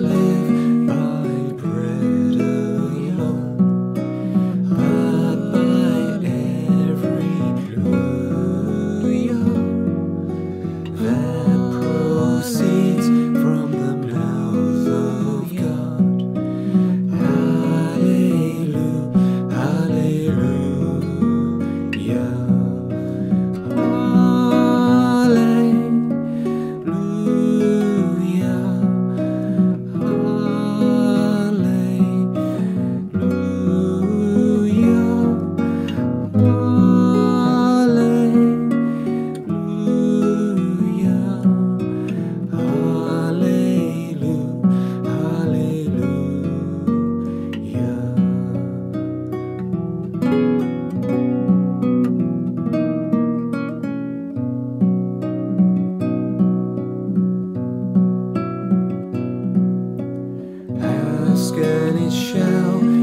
live scanny shell.